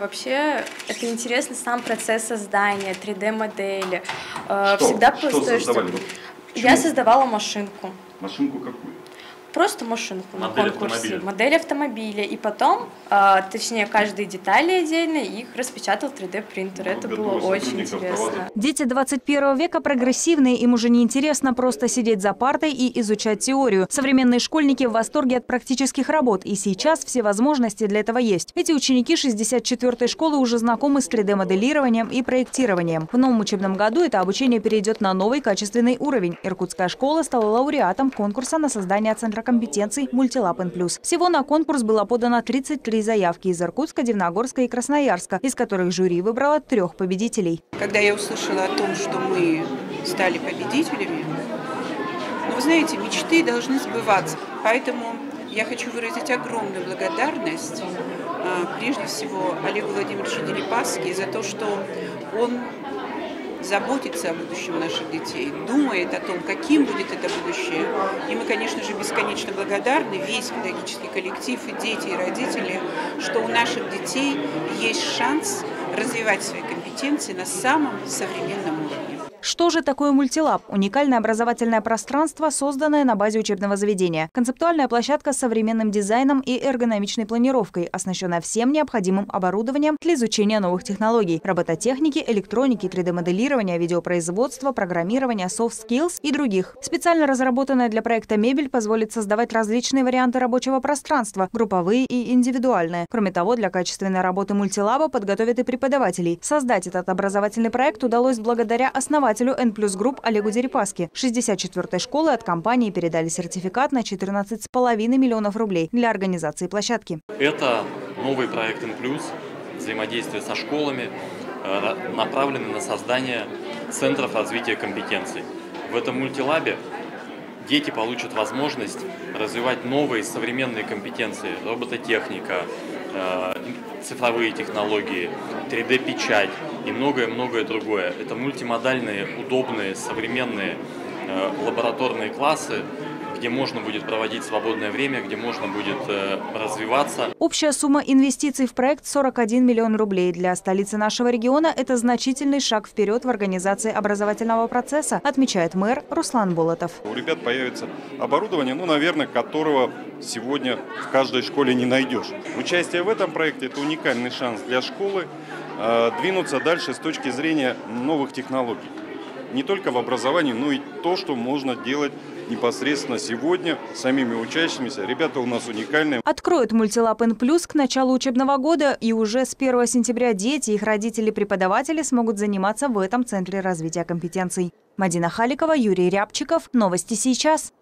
Вообще, это интересно сам процесс создания 3D-модели. Что? Всегда что создавали? Что... Я создавала машинку. Машинку какую? Просто машинку Модель на конкурсе, автомобиля. модель автомобиля, и потом, а, точнее, каждые детали отдельно, их распечатал 3D принтер. Это было очень интересно. Дети 21 века прогрессивные, им уже не интересно просто сидеть за партой и изучать теорию. Современные школьники в восторге от практических работ, и сейчас все возможности для этого есть. Эти ученики 64-й школы уже знакомы с 3D-моделированием и проектированием. В новом учебном году это обучение перейдет на новый качественный уровень. Иркутская школа стала лауреатом конкурса на создание центра Центра компетенций «Мультилаб Плюс». Всего на конкурс было подано 33 заявки из Иркутска, Дивногорска и Красноярска, из которых жюри выбрало трех победителей. Когда я услышала о том, что мы стали победителями, ну, вы знаете, мечты должны сбываться. Поэтому я хочу выразить огромную благодарность а, прежде всего Олегу Владимировичу Дерипаски за то, что он заботится о будущем наших детей, думает о том, каким будет это будущее. И мы, конечно же, бесконечно благодарны, весь педагогический коллектив, и дети, и родители, что у наших детей есть шанс развивать свои компетенции на самом современном уровне. Что же такое мультилаб? Уникальное образовательное пространство, созданное на базе учебного заведения. Концептуальная площадка с современным дизайном и эргономичной планировкой, оснащенная всем необходимым оборудованием для изучения новых технологий, робототехники, электроники, 3D-моделирования, видеопроизводства, программирования, soft skills и других. Специально разработанная для проекта мебель позволит создавать различные варианты рабочего пространства, групповые и индивидуальные. Кроме того, для качественной работы мультилаба подготовят и преподавателей. Создать этот образовательный проект удалось благодаря основателю основателю N Group Олегу Дерипаске. 64-й школы от компании передали сертификат на 14,5 миллионов рублей для организации площадки. Это новый проект N Plus, взаимодействие со школами, э, направленный на создание центров развития компетенций. В этом мультилабе дети получат возможность развивать новые современные компетенции, робототехника, э, цифровые технологии, 3D-печать и многое-многое другое. Это мультимодальные, удобные, современные э, лабораторные классы, где можно будет проводить свободное время, где можно будет э, развиваться. Общая сумма инвестиций в проект 41 миллион рублей. Для столицы нашего региона это значительный шаг вперед в организации образовательного процесса, отмечает мэр Руслан Болотов. У ребят появится оборудование, ну, наверное, которого сегодня в каждой школе не найдешь. Участие в этом проекте – это уникальный шанс для школы двинуться дальше с точки зрения новых технологий. Не только в образовании, но и то, что можно делать непосредственно сегодня самими учащимися. Ребята у нас уникальные. Откроют мультилаб Плюс к началу учебного года, и уже с 1 сентября дети, их родители преподаватели смогут заниматься в этом Центре развития компетенций. Мадина Халикова, Юрий Рябчиков. Новости сейчас.